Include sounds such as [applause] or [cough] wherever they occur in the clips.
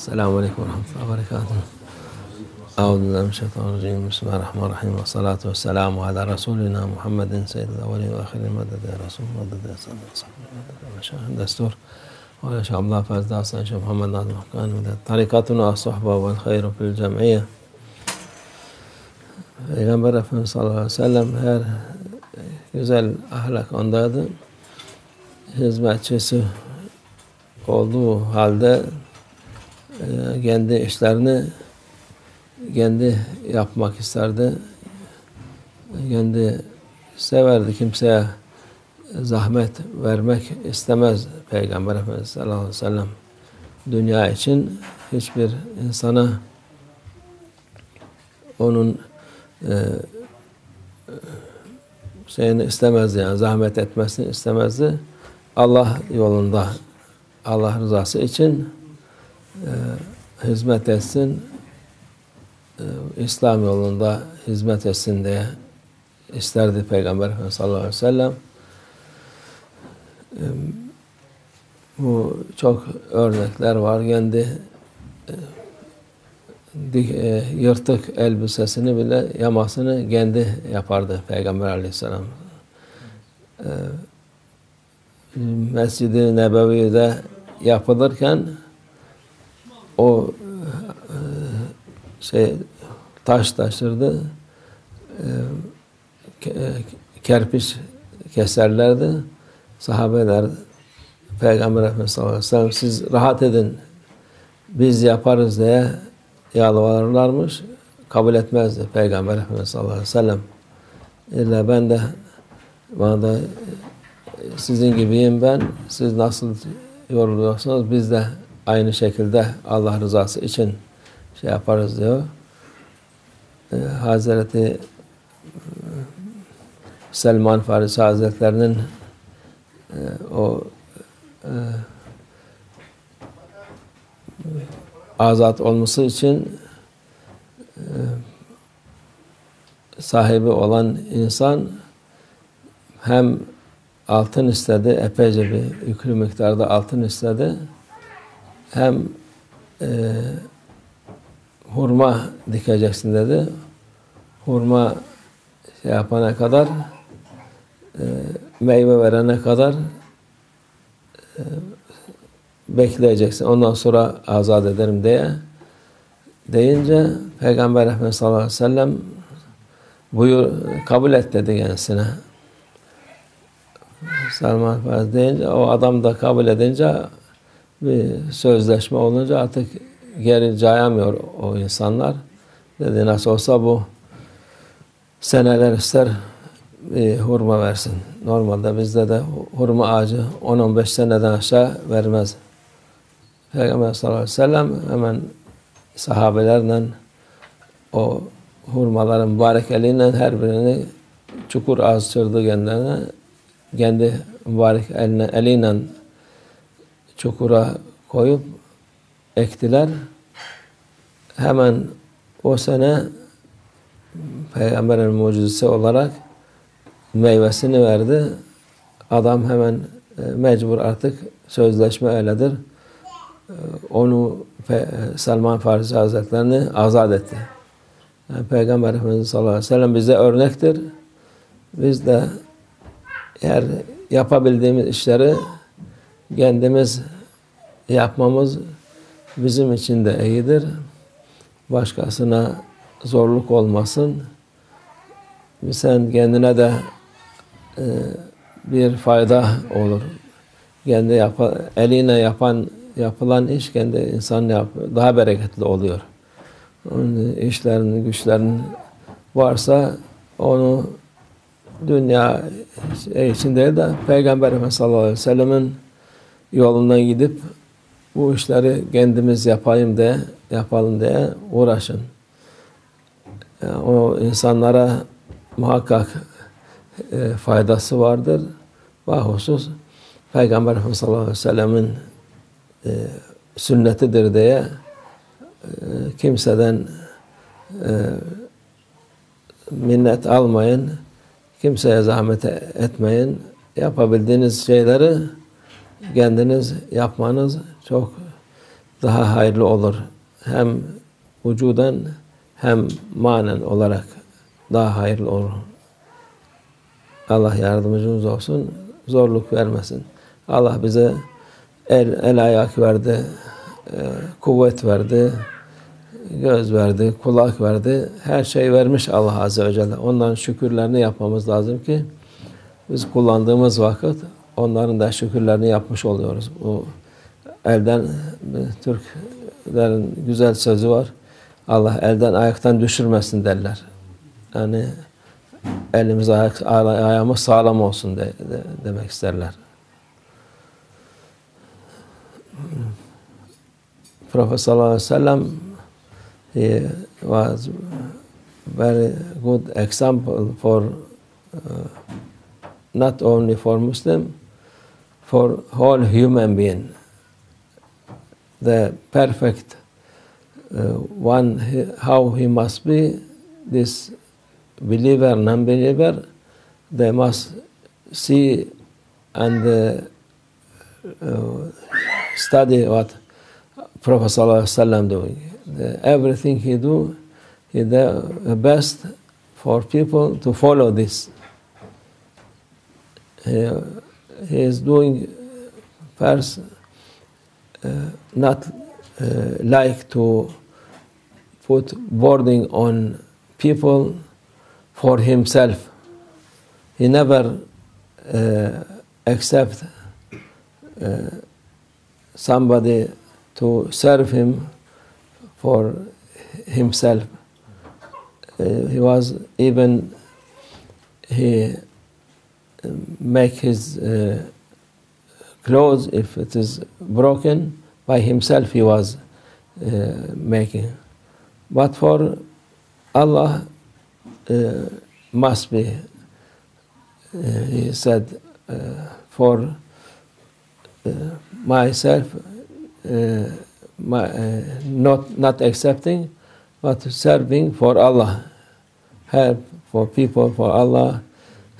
السلام عليكم ورحمة الله وبركاته. أعوذ بالله من الشيطان الرجيم. بسم الله الرحمن الرحيم. والصلاة والسلام على رسولنا محمد سيد الأولين والآخرين مدد يا رسول مدد يا صلى الله عليه وسلم. دستور. وعلى شاء الله فاز داستان شيخ محمد ناظم حقان مدد طريقتنا الصحبة والخير في الجمعية. Peygamber Efendimiz sallallahu aleyhi ve sellem her güzel ahlak ondaydı. Hizmetçisi olduğu halde e, kendi işlerini kendi yapmak isterdi. Kendi severdi kimseye zahmet vermek istemez Peygamber Efendimiz sallallahu aleyhi ve sellem. Dünya için hiçbir insana onun e, şeyini istemezdi yani zahmet etmesini istemezdi. Allah yolunda Allah rızası için e, hizmet etsin, e, İslam yolunda hizmet etsin diye isterdi Peygamber Efendimiz sallallahu aleyhi ve sellem. E, bu çok örnekler var. Kendi e, yırtık elbisesini bile yamasını kendi yapardı Peygamber aleyhisselam. E, Mescid-i Nebevi'de yapılırken o e, şey taş taşırdı kerpiç keserlerdi. Sahabeler Peygamber Efendimiz sallallahu aleyhi ve sellem siz rahat edin biz yaparız diye yalvarırlarmış. Kabul etmezdi Peygamber Efendimiz sallallahu aleyhi ve sellem. İlla ben de bana da sizin gibiyim ben. Siz nasıl yoruluyorsunuz biz de aynı şekilde Allah rızası için şey yaparız diyor. Ee, Hazreti Selman Farisi Hazretlerinin e, o e, azat olması için e, sahibi olan insan hem altın istedi, epeyce bir yüklü miktarda altın istedi. Hem e, hurma dikeceksin dedi. Hurma şey yapana kadar e, meyve verene kadar e, bekleyeceksin. Ondan sonra azat ederim diye deyince Peygamber Efendimiz sallallahu aleyhi ve sellem buyur kabul et dedi kendisine. Salman Farisi deyince o adam da kabul edince bir sözleşme olunca artık geri cayamıyor o insanlar. Dedi nasıl olsa bu seneler ister bir hurma versin. Normalde bizde de hurma ağacı 10-15 seneden aşağı vermez. Peygamber sallallahu aleyhi ve sellem hemen sahabelerle o hurmaların mübarek her birini çukur açtırdı kendilerine. Kendi mübarek eline, eliyle çukura koyup ektiler. Hemen o sene Peygamberin mucizesi olarak meyvesini verdi. Adam hemen mecbur artık sözleşme öyledir onu Salman Farisi Hazretlerini azat etti. Yani Peygamber Efendimiz sallallahu aleyhi ve sellem bize örnektir. Biz de eğer yapabildiğimiz işleri kendimiz yapmamız bizim için de iyidir. Başkasına zorluk olmasın. Sen kendine de e, bir fayda olur. Kendi yap eline yapan yapılan iş kendi insan yapıyor. Daha bereketli oluyor. Onun işlerin, güçlerin varsa onu dünya için değil de Peygamber Efendimiz sallallahu aleyhi ve sellemin yolundan gidip bu işleri kendimiz yapayım diye, yapalım diye uğraşın. O insanlara muhakkak e, faydası vardır. Bahusus Peygamber Efendimiz sallallahu aleyhi ve sellemin e, sünnetidir diye e, kimseden minnet almayın, kimseye zahmet etmeyin. Yapabildiğiniz şeyleri kendiniz yapmanız çok daha hayırlı olur. Hem vücuden hem manen olarak daha hayırlı olur. Allah yardımcımız olsun. Zorluk vermesin. Allah bize el, el ayak verdi, e, kuvvet verdi, göz verdi, kulak verdi. Her şey vermiş Allah Azze ve Celle. Onların şükürlerini yapmamız lazım ki biz kullandığımız vakit onların da şükürlerini yapmış oluyoruz. Bu elden Türklerin güzel sözü var. Allah elden ayaktan düşürmesin derler. Yani elimiz ayak, ayağımız sağlam olsun de, de, demek isterler. Prophet sallallahu aleyhi ve sellem he was very good example for uh, not only for Muslim, for whole human being. The perfect uh, one, how he must be, this believer, non-believer, they must see and uh, uh, study what Prophet ﷺ doing. The, everything he do, he the best for people to follow this. He, he is doing first uh, not uh, like to put burden on people for himself. He never uh, accept uh, somebody to serve him for himself. Uh, he was even he make his uh, clothes if it is broken by himself he was uh, making. But for allah uh, must be uh, he said uh, for uh, myself my, not not accepting but serving for allah. Help for people for allah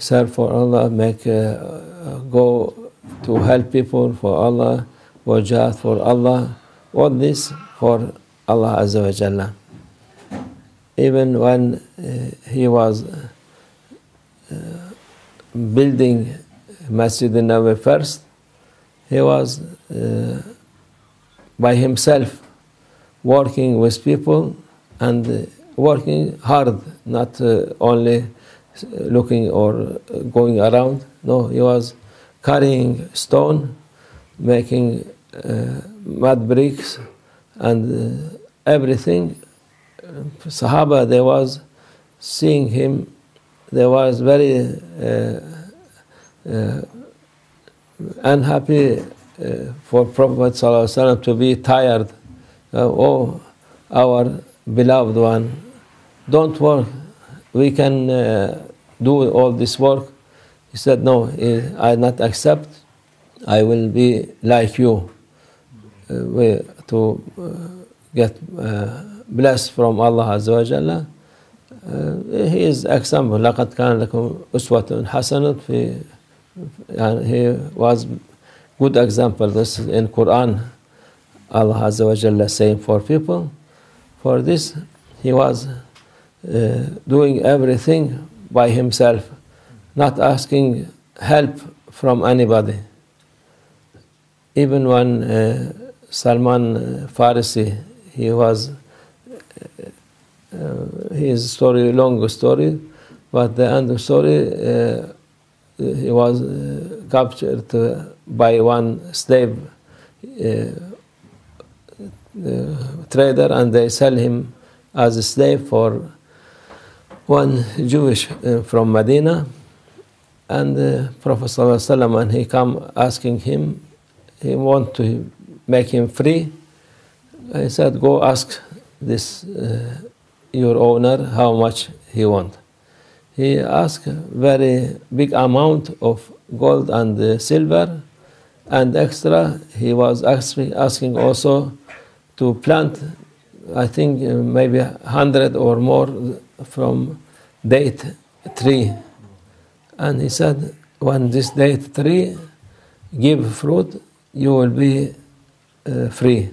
serve for Allah, make uh, go to help people for Allah, wajah for Allah, all this for Allah Azza wa Jalla. Even when uh, he was uh, building Masjid al-Nabawi first, he was uh, by himself working with people and working hard, not uh, only looking or going around. No, he was carrying stone, making uh, mud bricks, and uh, everything. Sahaba, they was seeing him. They was very uh, uh unhappy uh, for Prophet ﷺ to be tired. Uh, oh, our beloved one, don't work. We can do all this work? He said, No, I not accept. I will be like you uh, to uh, get uh, blessed from Allah Azza wa Jalla. Uh, he is example. لقد كان لكم أسوة حسنة في يعني he was good example. This is in Quran. Allah Azza wa Jalla saying for people. For this, he was uh, doing everything by himself, not asking help from anybody. Even when uh, Salman uh, Farisi, he was, uh, uh, his story, long story, but the end of the story, uh, he was uh, captured by one slave trader and they sell him as a slave for one Jewish uh, from Medina, and uh, Prophet ﷺ, when he come asking him, he want to make him free. I said, go ask this uh, your owner how much he want. He asked very big amount of gold and uh, silver, and extra he was asking, asking also to plant, I think uh, maybe hundred or more from date tree. And he said, when this date tree give fruit, you will be uh, free.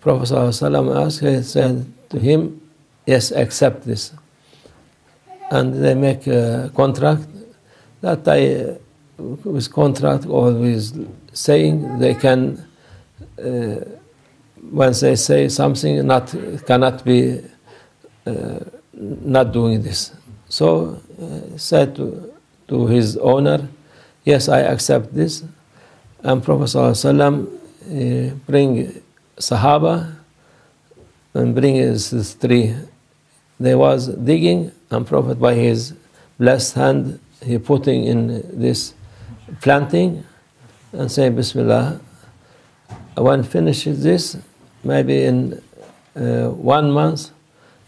Prophet asked, said to him, yes, accept this. And they make a contract that I, with contract always saying they can, uh, once they say something, not cannot be uh, not doing this. So uh, said to, to his owner, yes, I accept this. And Prophet uh, bring Sahaba and bring his tree. They was digging, and Prophet by his blessed hand, he putting in this planting and say Bismillah. When finishes this, maybe in uh, one month,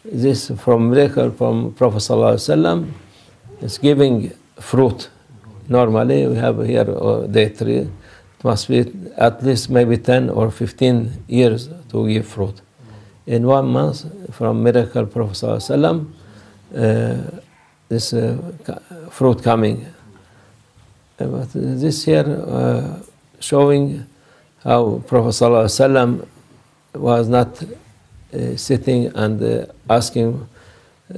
this from miracle from Prophet Sallallahu is giving fruit. Normally we have here date tree. It must be at least maybe 10 or 15 years to give fruit. In one month from miracle Prophet Sallallahu uh, this uh, fruit coming. Uh, but this year uh, showing how Prophet Sallallahu was not uh, sitting and uh, asking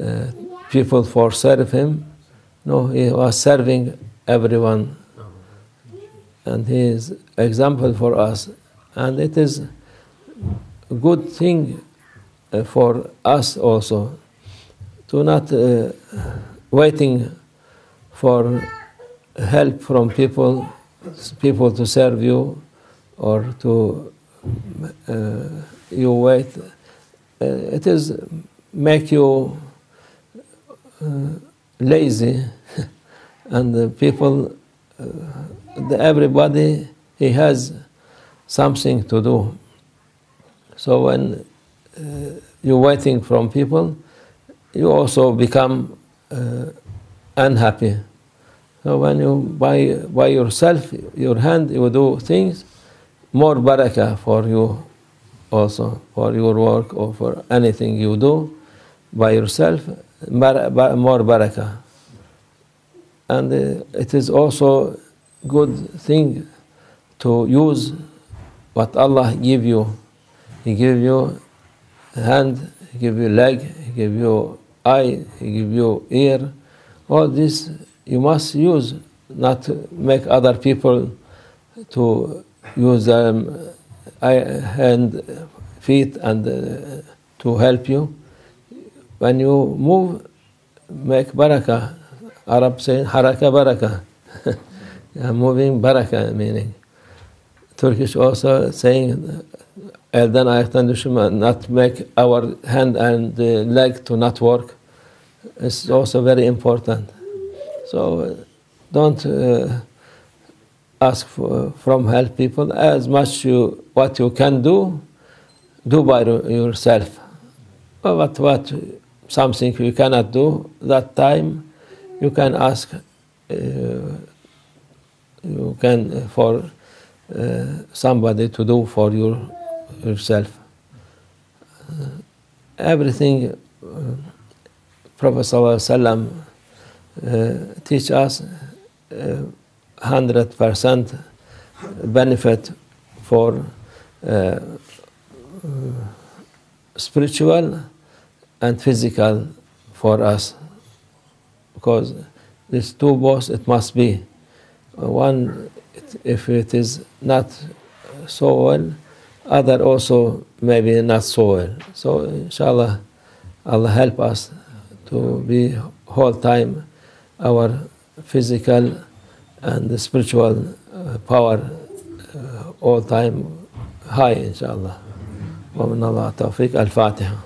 uh, people for serve him. No, he was serving everyone. And he is example for us. And it is a good thing for us also to not uh, waiting for help from people, people to serve you or to uh, you wait uh, it is make you uh, lazy [laughs] and the people uh, the everybody he has something to do so when you're waiting from people you also become uh, unhappy. So when you by by yourself, your hand, you do things, more barakah for you also for your work or for anything you do by yourself, more barakah. And uh, it is also good thing to use what Allah give you. He give you hand, He give you leg, He give you eye, He give you ear. All this you must use, not make other people to use them hand, feet, and uh, to help you. When you move, make barakah. Arab saying haraka barakah. [laughs] moving barakah meaning. Turkish also saying elden ayaktan düşme, not make our hand and leg to not work. It's also very important. So don't uh, ask for, from help people as much you what you can do do by yourself. But what something you cannot do that time you can ask uh, you can for uh, somebody to do for your yourself. Uh, everything uh, prophet sallallahu uh, teach us uh, 100% benefit for uh, spiritual and physical for us. Because these two both it must be. One if it is not so well other also maybe not so well. So inshallah allah help us to be whole time our physical and the spiritual uh, power uh, all time high, inshallah. Wa min ومن الله التوفيق الفاتحة.